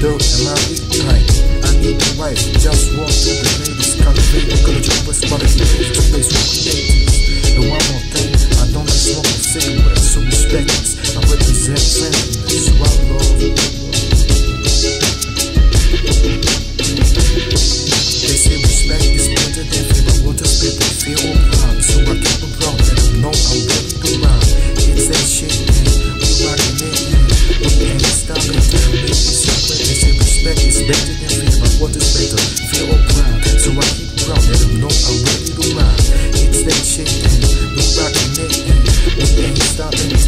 built and married tonight. I need the wife, just walk through the ladies' country. Ecology, waste quality, space for creators. And one more thing, I don't like smoking cigarettes, so respect been we rockin' it, we ain't stoppin'